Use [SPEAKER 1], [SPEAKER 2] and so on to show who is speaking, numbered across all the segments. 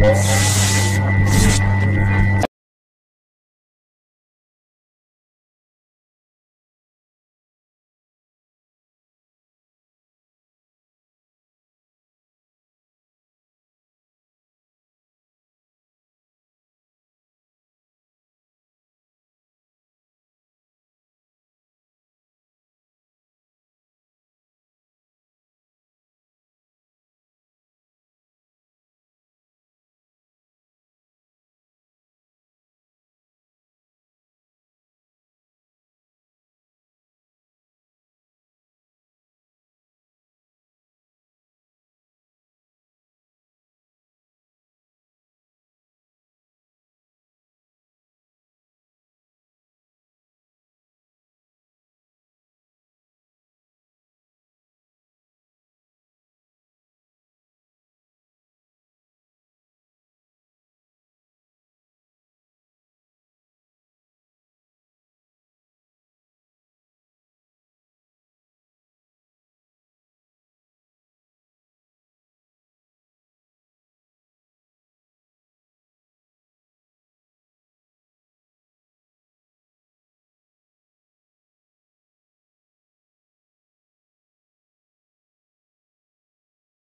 [SPEAKER 1] Thank you.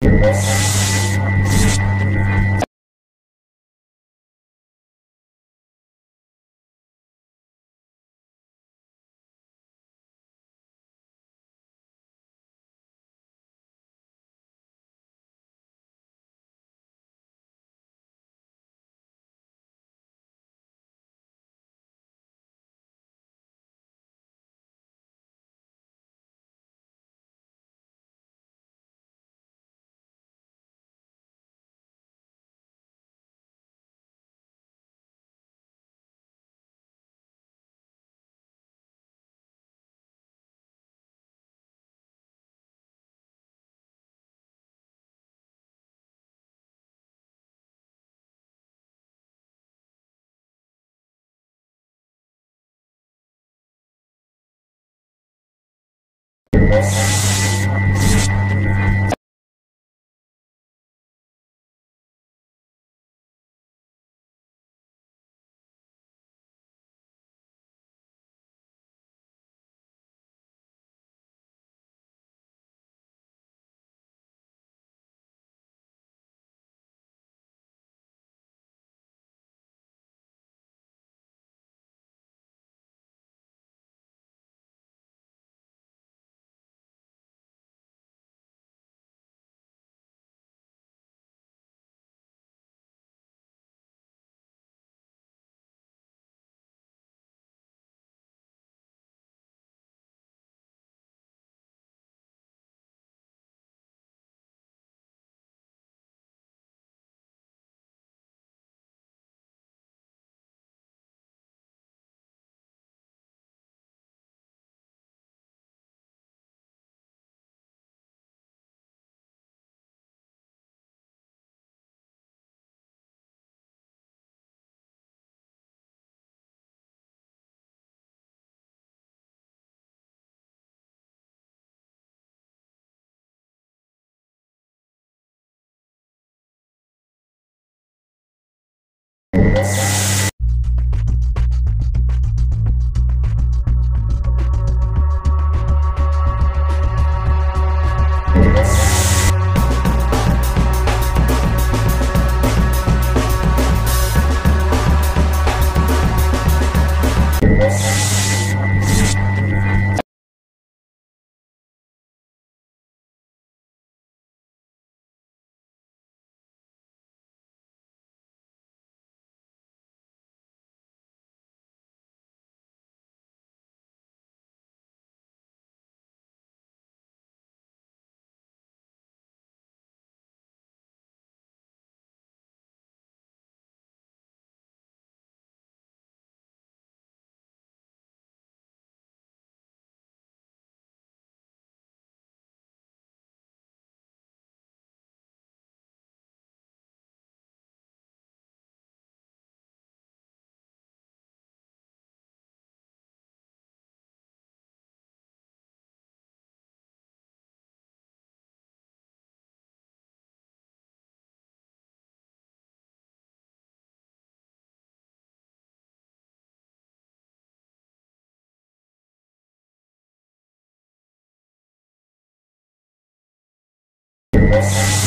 [SPEAKER 1] Música Thank you. Thank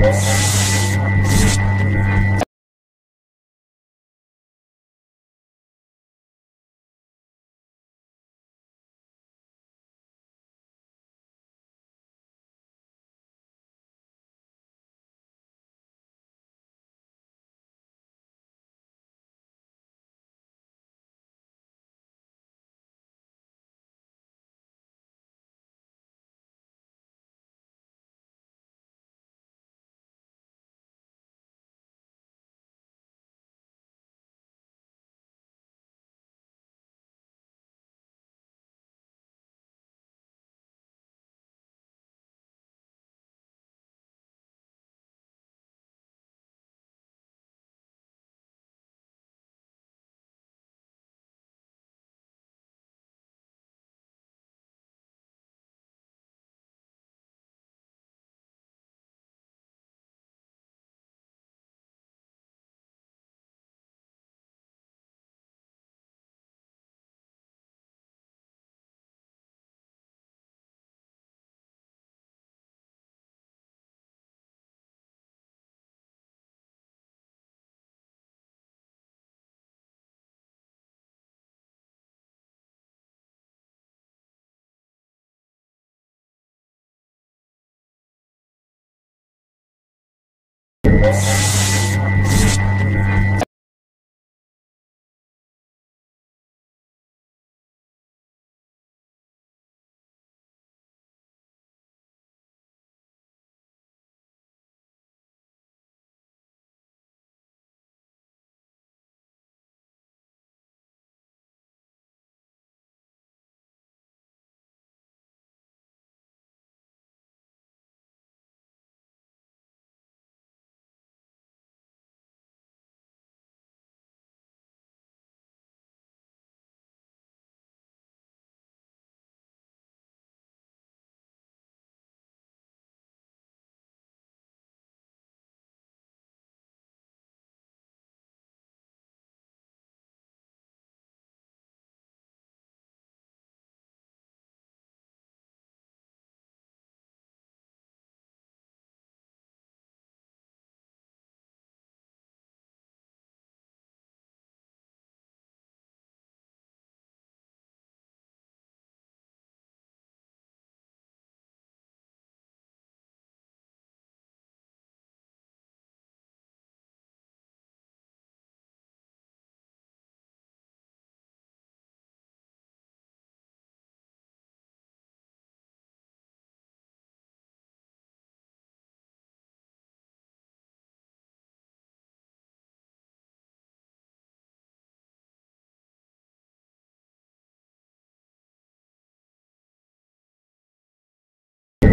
[SPEAKER 1] Thank Thank you.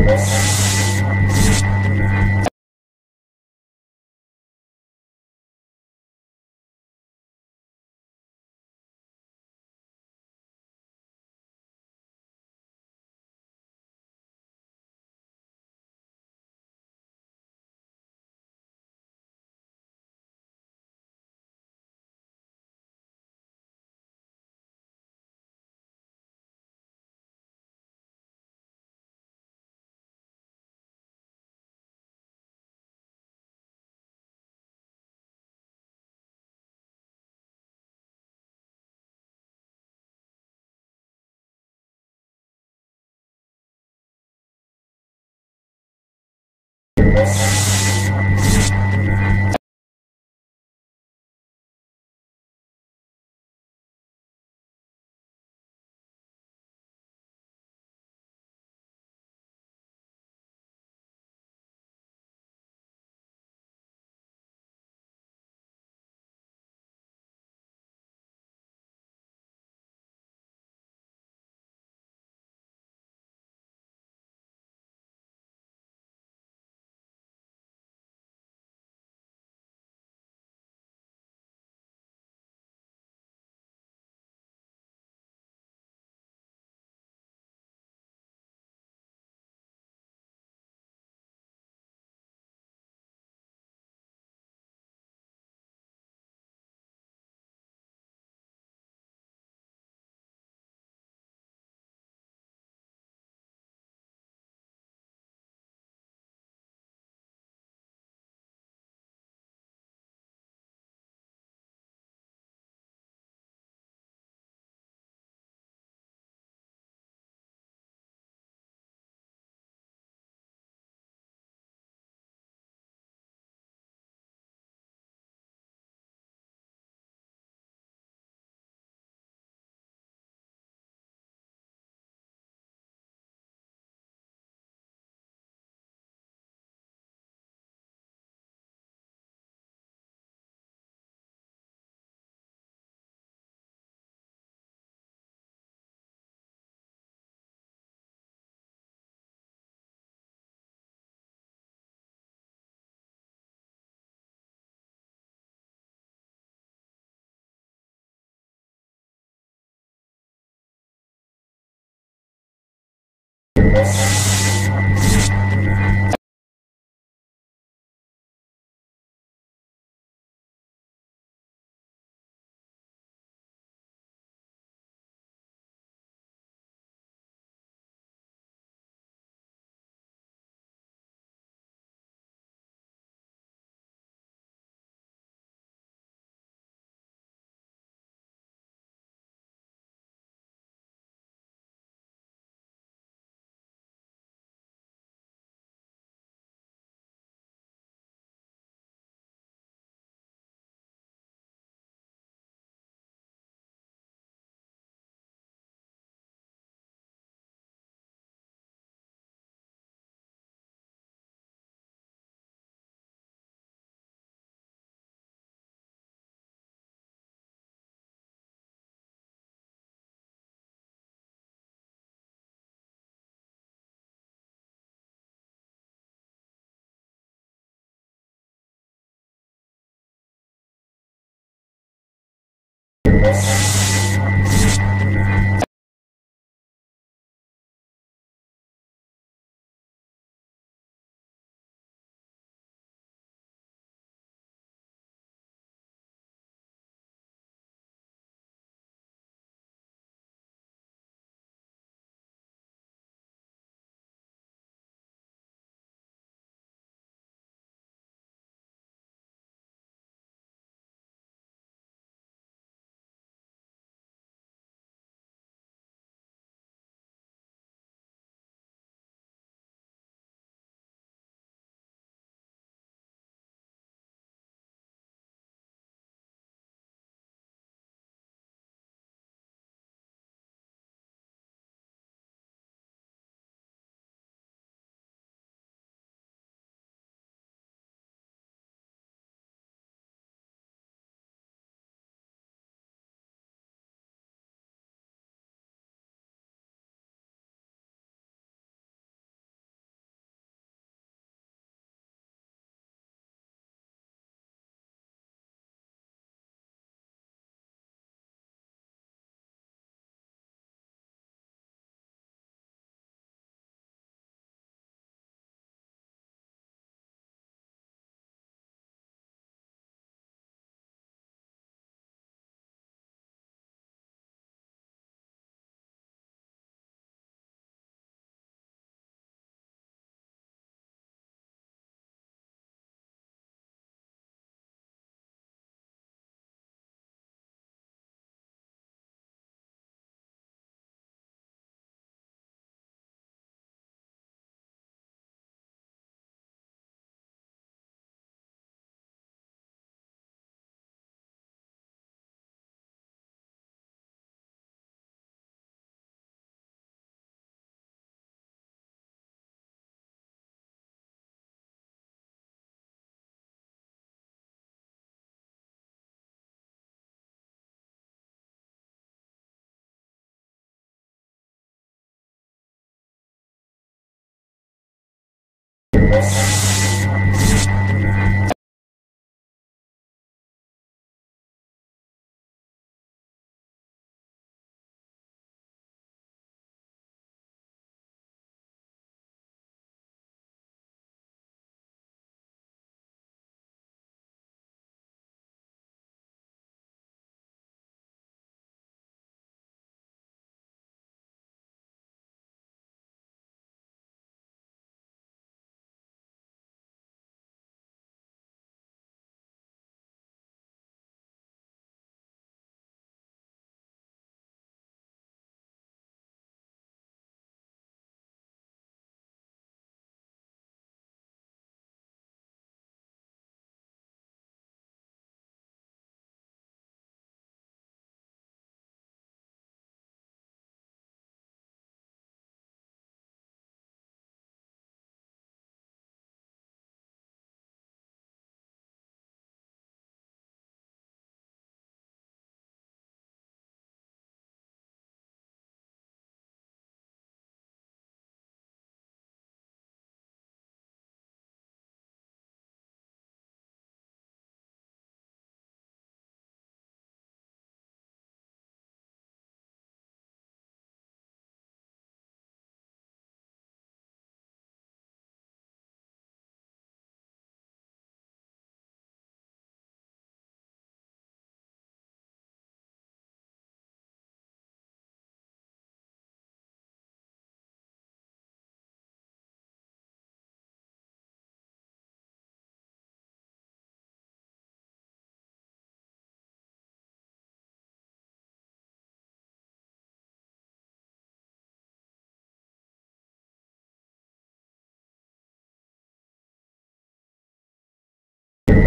[SPEAKER 1] Yes. Thank you. Música Música Thank you.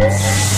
[SPEAKER 1] Thank you.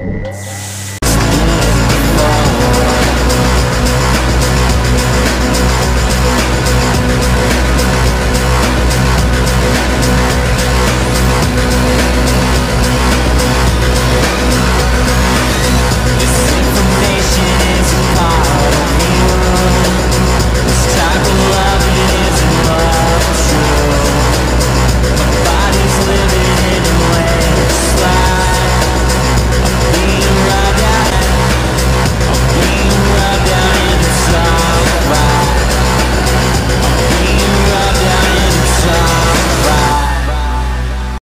[SPEAKER 1] Thank you.